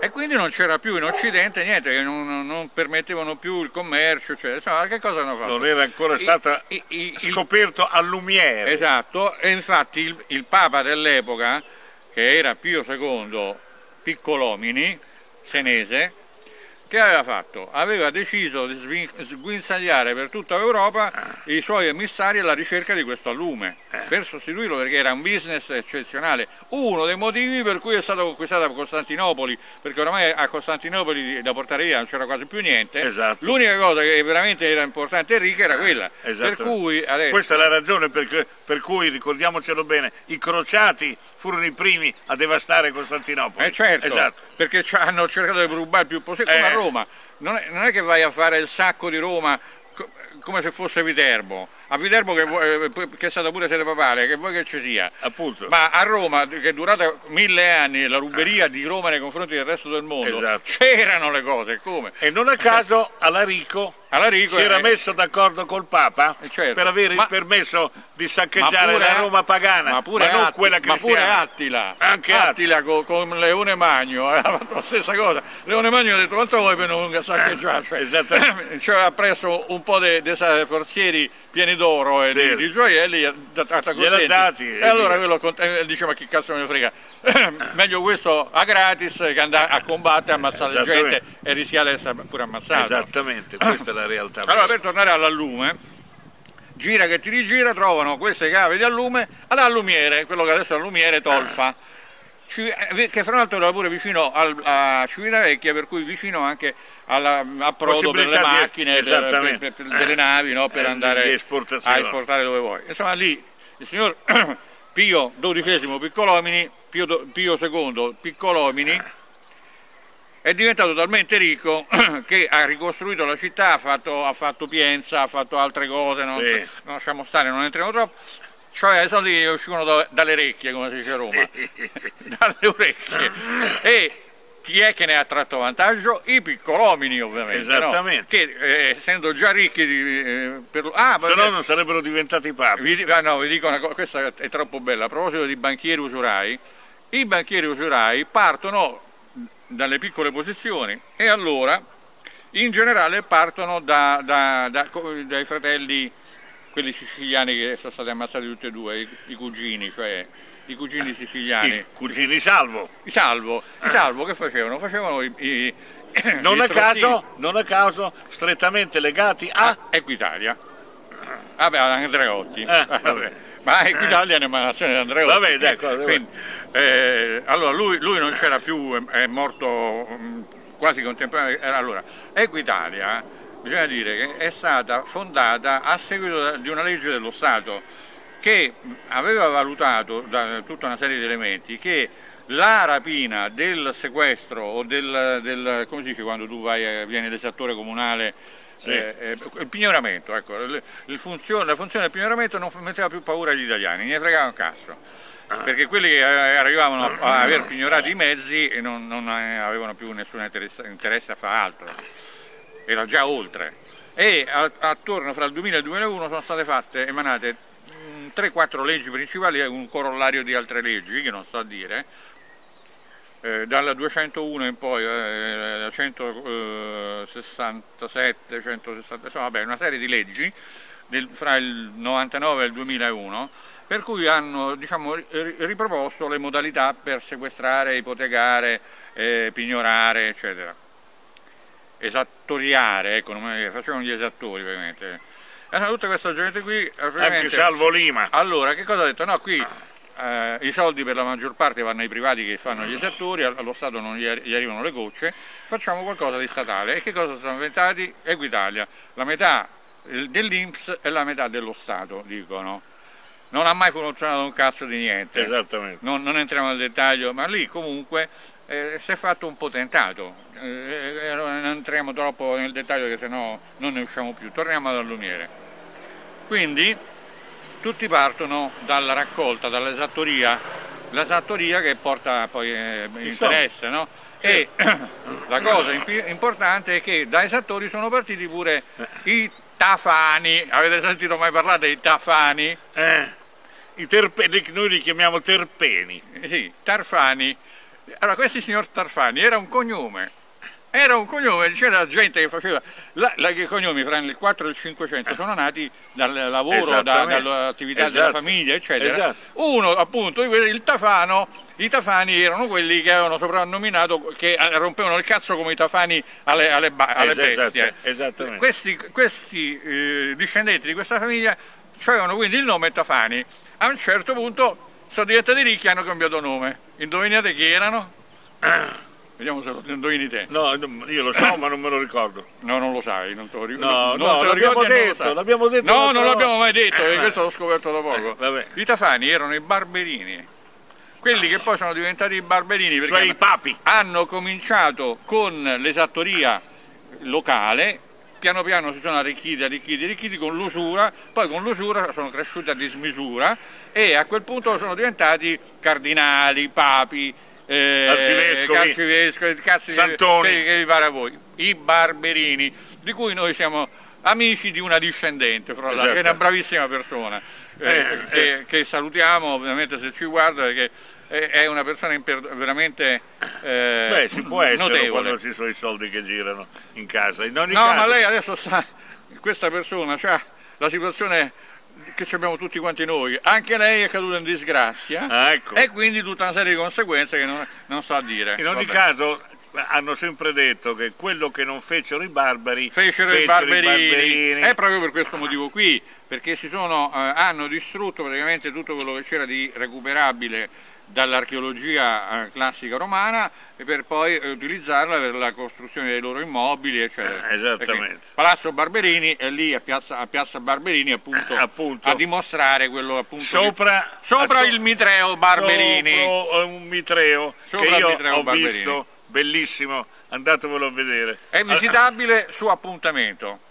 E quindi non c'era più in Occidente niente, non, non, permettevano più il commercio, cioè, insomma, che cosa hanno fatto? Non era ancora stato scoperto al Lumiere. Esatto, e infatti il, il Papa dell'epoca, che era Pio II Piccolomini, senese, che aveva fatto? Aveva deciso di sguinzagliare per tutta l'Europa i suoi emissari alla ricerca di questo allume, per sostituirlo perché era un business eccezionale. Uno dei motivi per cui è stata conquistata Costantinopoli, perché ormai a Costantinopoli da portare via non c'era quasi più niente, esatto. l'unica cosa che veramente era importante e ricca era quella. Per cui adesso... Questa è la ragione per, per cui, ricordiamocelo bene, i crociati furono i primi a devastare Costantinopoli. Eh certo, esatto. perché hanno cercato di rubare il più possibile, Eh. Roma. Non è, non è che vai a fare il sacco di Roma co- come se fosse Viterbo. A Viterbo che, vuoi- che è stata pure sede papale, che vuoi che ci sia. Appunto. Ma a Roma, che è durata mille anni, la ruberia di Roma nei confronti del resto del mondo, Esatto. c'erano le cose, come? E non a caso Alarico Alarico si era è- messo d'accordo col Papa Eh, certo. per avere Ma- il permesso di ma saccheggiare la Roma pagana, ma pure, non Atti- quella ma pure cristiana. Attila, Anche Attila con, con Leone Magno ha fatto la stessa cosa. Leone Magno ha detto quanto vuoi per non saccheggiare? Cioè, cioè, ha preso un po' di forzieri pieni d'oro e di, Sì. di gioielli, ha dato Gliel'ha contenti. dati, e allora quello eh, dice ma chi cazzo me ne frega? Meglio questo a gratis che andare a combattere, ammazzare Esattamente. gente e rischiare di essere pure ammazzato. Esattamente, questa è la realtà. Allora per tornare all'allume, gira che ti rigira, trovano queste cave di allume ad allumiere, quello che adesso è allumiere Tolfa, Ci- eh, che fra l'altro era pure vicino al- a Civitavecchia, per cui vicino anche alla- approdo per le Possibilità di- macchine, per- per- per- delle navi, no, per Eh, di- andare a esportare dove vuoi. Insomma lì il signor Pio XII Piccolomini, Pio, Pio II Piccolomini, è diventato talmente ricco che ha ricostruito la città, ha fatto, ha fatto Pienza, ha fatto altre cose, non, Sì. non lasciamo stare, non entriamo troppo. Cioè i soldi che uscivano da- dalle orecchie, come si dice a Roma, dalle orecchie. E chi è che ne ha tratto vantaggio? I piccolomini ovviamente, no? Esattamente. che eh, essendo già ricchi di... eh, per... ah, Se no vabbè, non sarebbero diventati papi. vi, ah, no, vi dico una cosa, questa è troppo bella. A proposito di banchieri usurai, i banchieri usurai partono dalle piccole posizioni e allora in generale partono da- da- da- dai fratelli, quelli siciliani che sono stati ammazzati tutti e due, i, i cugini, cioè i cugini siciliani. I cugini salvo. I salvo, i salvo che facevano? Facevano i... i Non a, caso, non a caso, strettamente legati a... Ah, Equitalia. Vabbè, Andreotti. Eh, vabbè. Ma Equitalia è un'emanazione di Andreotti. Vabbè, Quindi, eh, allora, lui, lui non c'era più, è, è morto mh, quasi contemporaneamente. Allora, Equitalia, bisogna dire che è stata fondata a seguito di una legge dello Stato che aveva valutato da tutta una serie di elementi che la rapina del sequestro o del, del- come si dice quando tu vai, vieni l'esattore comunale, Sì. eh, eh, il pignoramento, ecco, il- il funzio- la funzione del pignoramento non metteva più paura agli italiani, ne fregava un cazzo. Perché quelli che eh, arrivavano a aver pignorato i mezzi e non, non eh, avevano più nessun interesse, interesse a fare altro, era già oltre. E attorno fra il 2000 e il 2001 sono state fatte, emanate mh, 3-4 leggi principali e un corollario di altre leggi, che non sto a dire, eh, dalla 201 in poi, eh, 167, 160, insomma vabbè, una serie di leggi del, fra il 99 e il 2001 per cui hanno diciamo, riproposto le modalità per sequestrare, ipotecare, eh, pignorare, eccetera. Esattoriare, ecco, facevano gli esattori ovviamente. E tutta questa gente qui... Anche Salvo Lima. Allora, che cosa ha detto? No, qui eh, i soldi per la maggior parte vanno ai privati che fanno gli esattori, allo Stato non gli, gli arrivano le gocce, facciamo qualcosa di statale. E che cosa sono inventati? Equitalia. La metà dell'Inps e la metà dello Stato, dicono non ha mai funzionato un cazzo di niente. Esattamente. Non, non entriamo nel dettaglio, ma lì comunque eh, si è fatto un po' tentato. Eh, eh, non entriamo troppo nel dettaglio che sennò non ne usciamo più. Torniamo ad Allumiere. Quindi tutti partono dalla raccolta, dall'esattoria, l'esattoria che porta poi eh, interesse, no? E la cosa importante è che da esattori sono partiti pure i tafani. Avete sentito mai parlare dei tafani? Eh i terpeni, noi li chiamiamo terpeni. Sì, Tarfani. Allora, questi signor Tarfani era un cognome. Era un cognome, c'era gente che faceva, la, la, i cognomi fra il 4 e il 500 sono nati dal lavoro, da, dall'attività esatto. della famiglia, eccetera. Esatto. Uno, appunto, il Tafano, i Tafani erano quelli che avevano soprannominato, che rompevano il cazzo come i Tafani alle, alle, alle bestie. Esattamente. Questi, questi eh, discendenti di questa famiglia avevano quindi il nome Tafani a un certo punto sono diventati ricchi e hanno cambiato nome. Indovinate chi erano? Vediamo se lo indovini te. No, io lo so, ma non me lo ricordo. No, non lo sai, non te lo ricordo. No, non no, l'abbiamo detto, l'abbiamo detto. No, non l'abbiamo mai detto, eh, questo l'ho scoperto da poco. Eh, I tafani erano i barberini. Quelli che poi sono diventati i barberini perché cioè i papi. hanno cominciato con l'esattoria locale piano piano si sono arricchiti, arricchiti, arricchiti con l'usura, poi con l'usura sono cresciuti a dismisura e a quel punto sono diventati cardinali, papi, eh, arcivescovi, arcivescovi cazzi santoni, che, che vi pare a voi, i barberini, di cui noi siamo amici di una discendente, fra esatto. che è una bravissima persona, eh, eh, che, eh. che salutiamo ovviamente se ci guarda perché è una persona veramente eh, Beh, si può essere notevole. quando ci sono i soldi che girano in casa. In no, caso... ma lei adesso sa, questa persona ha la situazione che abbiamo tutti quanti noi, anche lei è caduta in disgrazia ah, ecco. e quindi tutta una serie di conseguenze che non, non sa dire. In ogni Vabbè. caso hanno sempre detto che quello che non fecero i barbari fecero, fecero i, barberini. i, barberini. È proprio per questo motivo qui, perché sono, eh, hanno distrutto praticamente tutto quello che c'era di recuperabile dall'archeologia eh, classica romana per poi eh, utilizzarla per la costruzione dei loro immobili eccetera. Eh, esattamente. Palazzo Barberini è lì a Piazza, a Piazza Barberini appunto, eh, appunto, a dimostrare quello appunto sopra, che, sopra il mitreo Barberini sopra un mitreo sopra che io mitreo ho Barberini. visto bellissimo andatevelo a vedere è visitabile su appuntamento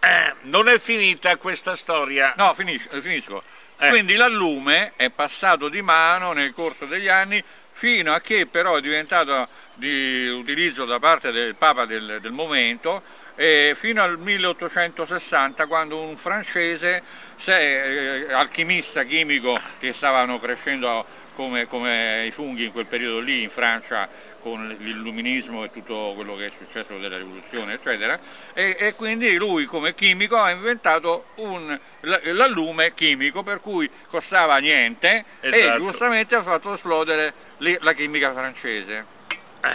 eh, non è finita questa storia no finisco, finisco eh. Quindi l'allume è passato di mano nel corso degli anni fino a che però è diventato di utilizzo da parte del Papa del, del momento eh, fino al 1860 quando un francese, se, eh, alchimista chimico che stavano crescendo come, come, i funghi in quel periodo lì in Francia con l'illuminismo e tutto quello che è successo della rivoluzione eccetera. E, e quindi lui come chimico ha inventato l'allume chimico per cui costava niente esatto. e giustamente ha fatto esplodere la chimica francese. Eh,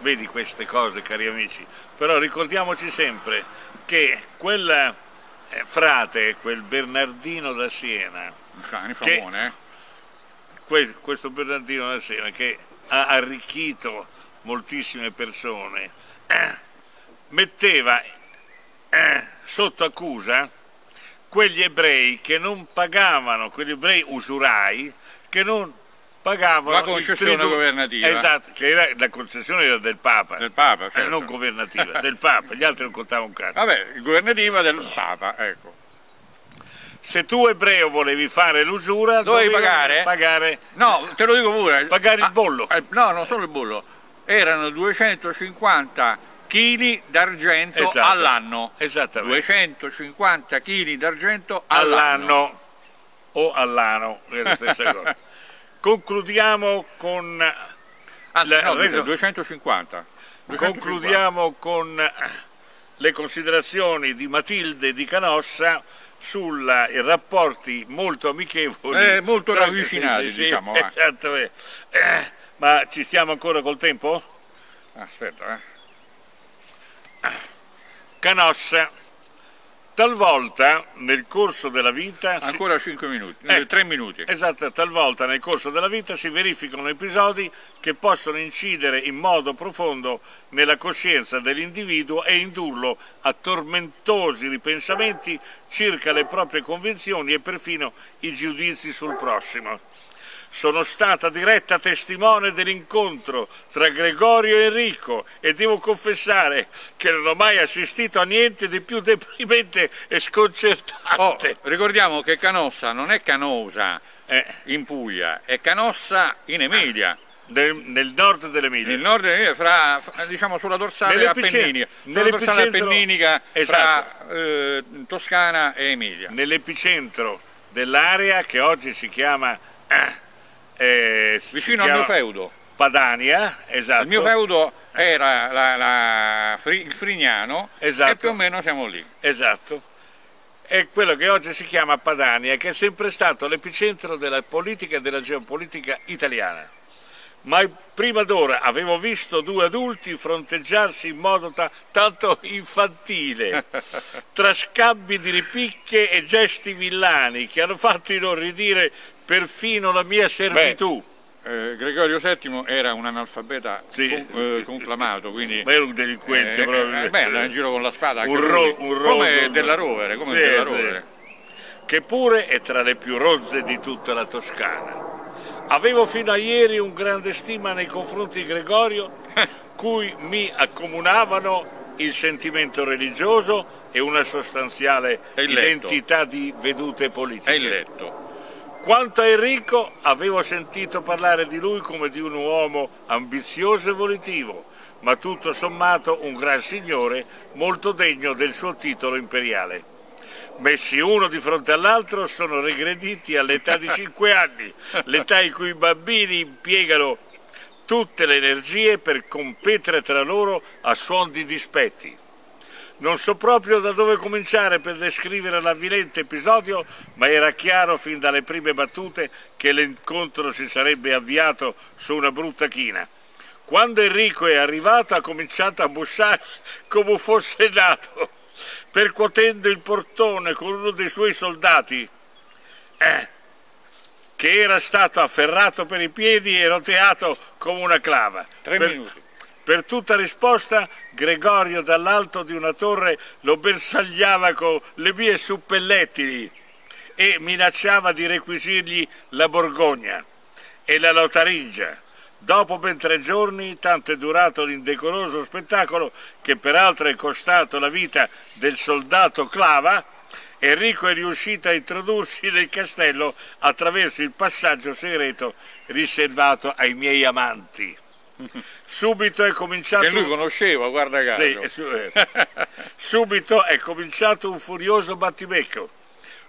vedi queste cose cari amici. Però ricordiamoci sempre che quel eh, frate quel Bernardino da Siena un famone eh. questo Bernardino da Siena che ha arricchito moltissime persone, eh, metteva eh, sotto accusa quegli ebrei che non pagavano, quegli ebrei usurai che non pagavano la concessione governativa. Esatto, che era, la concessione era del Papa, del Papa certo. eh, non governativa, del Papa, gli altri non contavano un cazzo. Vabbè, governativa del Papa, ecco se tu ebreo volevi fare l'usura dovevi pagare? pagare. No te lo dico pure. Pagare il bollo. ah, no non solo il bollo. Erano 250 kg d'argento esatto. all'anno. 250 kg d'argento all'anno. o all'ano è la stessa cosa. Concludiamo con Anzi, la- no, reso- 250. 250. concludiamo con eh, le considerazioni di Matilde di Canossa sui rapporti molto amichevoli. Eh, molto tra- ravvicinati, diciamo, va. Esatto, eh. Eh, ma ci stiamo ancora col tempo? Aspetta, eh. Canossa, talvolta nel corso della vita... si- Ancora 5 minuti, Eh. 3 minuti. Esatto, talvolta nel corso della vita si verificano episodi che possono incidere in modo profondo nella coscienza dell'individuo e indurlo a tormentosi ripensamenti circa le proprie convinzioni e perfino i giudizi sul prossimo. Sono stata diretta testimone dell'incontro tra Gregorio e Enrico e devo confessare che non ho mai assistito a niente di più deprimente e Oh, sconcertante. ricordiamo che Canossa non è Canosa Eh, in Puglia, è Canossa in Emilia. nel, nel nord dell'Emilia. Nel nord dell'Emilia, fra, diciamo sulla dorsale appenninica, sulla dorsale appenninica Esatto. fra eh, Toscana e Emilia. nell'epicentro dell'area che oggi si chiama eh, eh, Vicino al mio feudo. Padania, esatto. Il mio feudo era la- la Fri- il Frignano Esatto. e più o meno siamo lì. Esatto. È quello che oggi si chiama Padania, che è sempre stato l'epicentro della politica e della geopolitica italiana. Ma prima d'ora avevo visto due adulti fronteggiarsi in modo ta- tanto infantile, tra scambi di ripicche e gesti villani che hanno fatto inorridire perfino la mia servitù. Eh, Gregorio VII era un analfabeta Sì. con- eh, conclamato, quindi Ma era un delinquente eh, proprio. eh, beh, andava in giro con la spada Un ro- un come roso- della Rovere, come Sì, della sì. Rovere. che pure è tra le più rozze di tutta la Toscana. Avevo fino a ieri un grande stima nei confronti di Gregorio, cui mi accomunavano il sentimento religioso e una sostanziale E identità di vedute politiche. È il letto. Quanto a Enrico, avevo sentito parlare di lui come di un uomo ambizioso e volitivo, ma tutto sommato un gran signore, molto degno del suo titolo imperiale. Messi uno di fronte all'altro, sono regrediti all'età di 5 anni, l'età in cui i bambini impiegano tutte le energie per competere tra loro a suon di dispetti. Non so proprio da dove cominciare per descrivere l'avvilente episodio, ma era chiaro fin dalle prime battute che l'incontro si sarebbe avviato su una brutta china. Quando Enrico è arrivato ha cominciato a bussare come fosse nato, percuotendo il portone con uno dei suoi soldati, eh, che era stato afferrato per i piedi e roteato come una clava. Tre Per- minuti. Per tutta risposta, Gregorio dall'alto di una torre lo bersagliava con le mie suppellettili e minacciava di requisirgli la Borgogna e la Lotaringia. Dopo ben tre giorni, tanto è durato l'indecoroso spettacolo che peraltro è costato la vita del soldato Clava, Enrico è riuscito a introdursi nel castello attraverso il passaggio segreto riservato ai miei amanti. Subito è cominciato Che lui conosceva, guarda caso. sì, eh, su-. Subito è cominciato un furioso battibecco,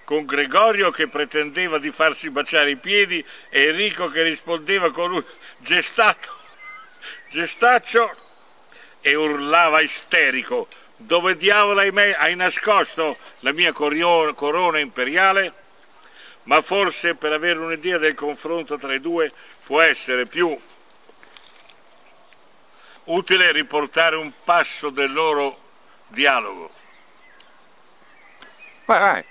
con Gregorio che pretendeva di farsi baciare i piedi e Enrico che rispondeva con un gestato, gestaccio e urlava isterico. Dove diavolo hai, hai nascosto la mia corona imperiale? Ma forse per avere un'idea del confronto tra i due può essere più utile riportare un passo del loro dialogo. Vai, vai.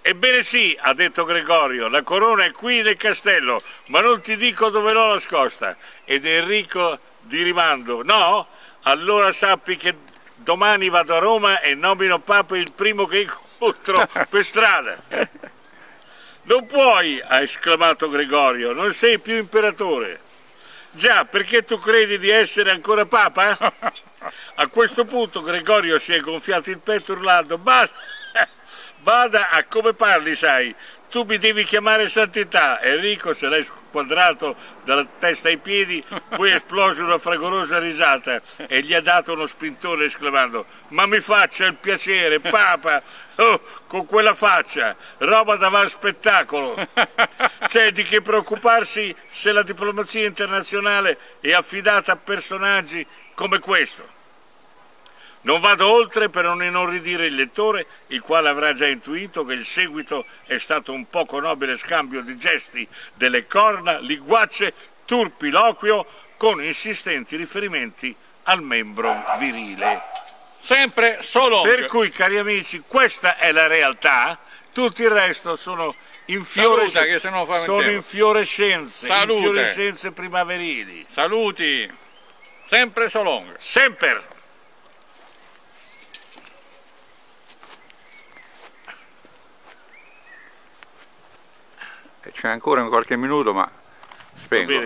Ebbene sì, ha detto Gregorio, la corona è qui nel castello, ma non ti dico dove l'ho nascosta. Ed Enrico di rimando, no? Allora sappi che domani vado a Roma e nomino Papa il primo che incontro per strada. Non puoi, ha esclamato Gregorio, non sei più imperatore. Già, perché tu credi di essere ancora papa? A questo punto Gregorio si è gonfiato il petto urlando, basta, vada a come parli, sai, tu mi devi chiamare santità. Enrico se l'hai squadrato dalla testa ai piedi, poi esplose una fragorosa risata e gli ha dato uno spintone esclamando ma mi faccia il piacere, papa, oh, con quella faccia, roba da van spettacolo. C'è di che preoccuparsi se la diplomazia internazionale è affidata a personaggi come questo. Non vado oltre per non inorridire il lettore, il quale avrà già intuito che il seguito è stato un poco nobile scambio di gesti delle corna, linguacce, turpiloquio, con insistenti riferimenti al membro virile. Sempre solo. Per cui, cari amici, questa è la realtà, tutto il resto sono infiorescenze, sono infiorescenze, infiorescenze primaverili. Saluti, sempre Solong. Sempre. C'è ancora in qualche minuto ma spengo